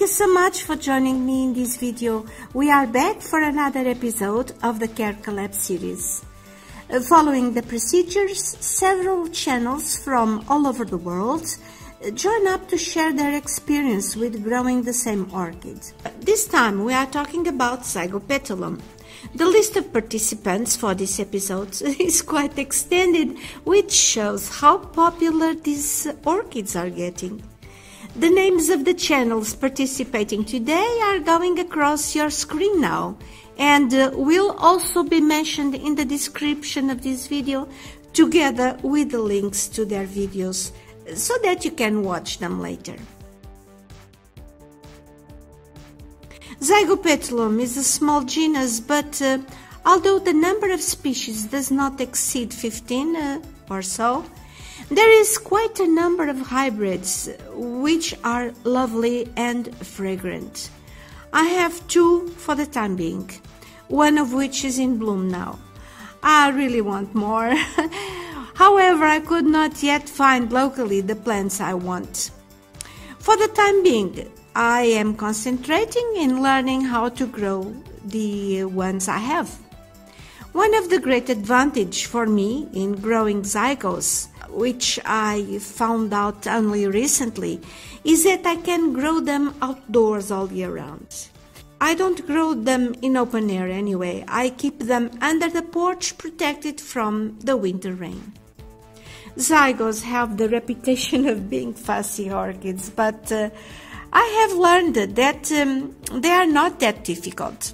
Thank you so much for joining me in this video. We are back for another episode of the Care Collab series. Uh, following the procedures, several channels from all over the world uh, join up to share their experience with growing the same orchid. This time we are talking about Zygopetalum. The list of participants for this episode is quite extended, which shows how popular these orchids are getting. The names of the channels participating today are going across your screen now and uh, will also be mentioned in the description of this video together with the links to their videos so that you can watch them later. Zygopetalum is a small genus, but uh, although the number of species does not exceed 15 uh, or so, there is quite a number of hybrids which are lovely and fragrant. I have two for the time being, one of which is in bloom now. I really want more. However, I could not yet find locally the plants I want. For the time being, I am concentrating in learning how to grow the ones I have. One of the great advantage for me in growing zygos which I found out only recently, is that I can grow them outdoors all year round. I don't grow them in open air anyway. I keep them under the porch protected from the winter rain. Zygos have the reputation of being fussy orchids, but uh, I have learned that um, they are not that difficult.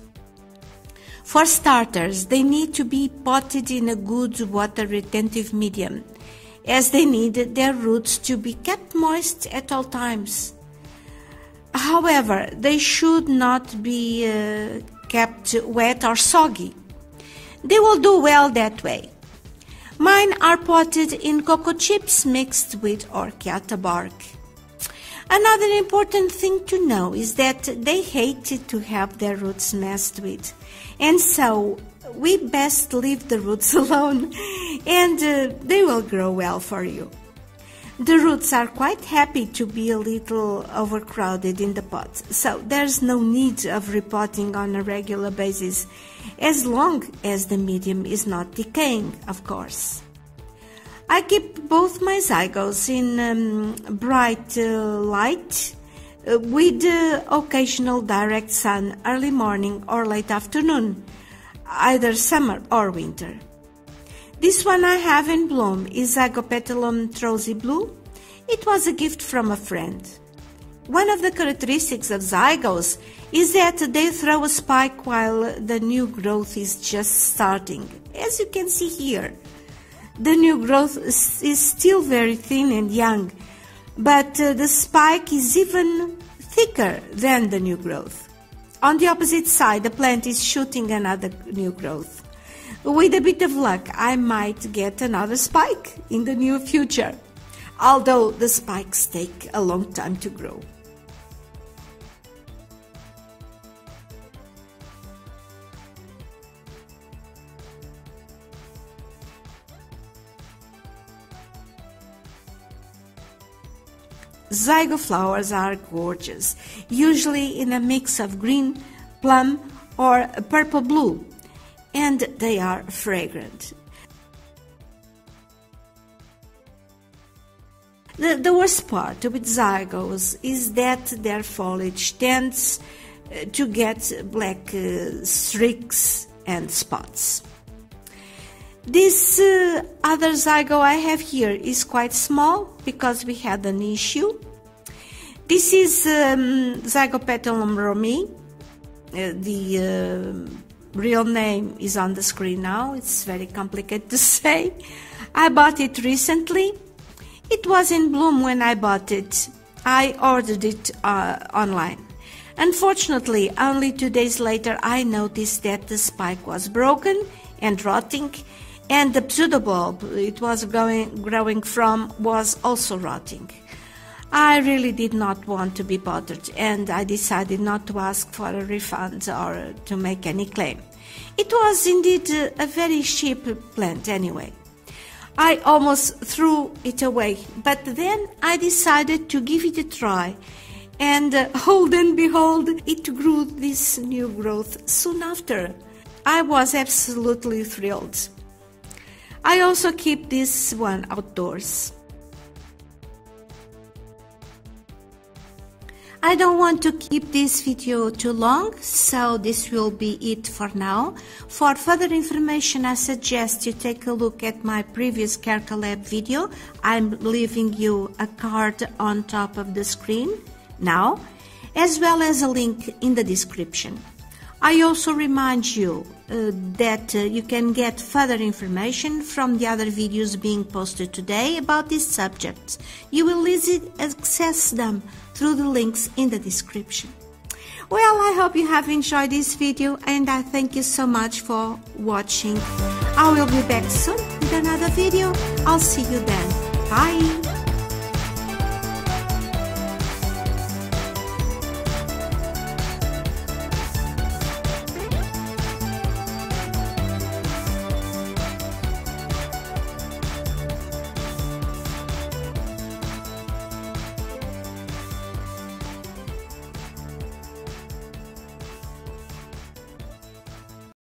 For starters, they need to be potted in a good water retentive medium as they need their roots to be kept moist at all times. However, they should not be uh, kept wet or soggy. They will do well that way. Mine are potted in cocoa chips mixed with orchiata bark. Another important thing to know is that they hate to have their roots messed with, and so we best leave the roots alone and uh, they will grow well for you. The roots are quite happy to be a little overcrowded in the pot, so there's no need of repotting on a regular basis, as long as the medium is not decaying, of course. I keep both my zygos in um, bright uh, light uh, with uh, occasional direct sun early morning or late afternoon either summer or winter. This one I have in bloom is Zygopetalum Trozy Blue. It was a gift from a friend. One of the characteristics of zygos is that they throw a spike while the new growth is just starting, as you can see here. The new growth is still very thin and young, but uh, the spike is even thicker than the new growth. On the opposite side, the plant is shooting another new growth. With a bit of luck, I might get another spike in the near future, although the spikes take a long time to grow. Zygo flowers are gorgeous, usually in a mix of green, plum, or purple blue, and they are fragrant. The, the worst part with zygos is that their foliage tends uh, to get black uh, streaks and spots. This uh, other zygo I have here is quite small because we had an issue. This is um, Zygopetalum romi. Uh, the uh, real name is on the screen now. It's very complicated to say. I bought it recently. It was in bloom when I bought it. I ordered it uh, online. Unfortunately, only two days later, I noticed that the spike was broken and rotting and the pseudobulb it was going, growing from was also rotting. I really did not want to be bothered and I decided not to ask for a refund or to make any claim. It was indeed a very cheap plant anyway. I almost threw it away, but then I decided to give it a try And hold and behold, it grew this new growth soon after. I was absolutely thrilled. I also keep this one outdoors. I don't want to keep this video too long, so this will be it for now. For further information, I suggest you take a look at my previous Lab video. I'm leaving you a card on top of the screen now, as well as a link in the description. I also remind you uh, that uh, you can get further information from the other videos being posted today about these subjects. You will easily access them through the links in the description. Well, I hope you have enjoyed this video and I thank you so much for watching. I will be back soon with another video. I'll see you then. Bye!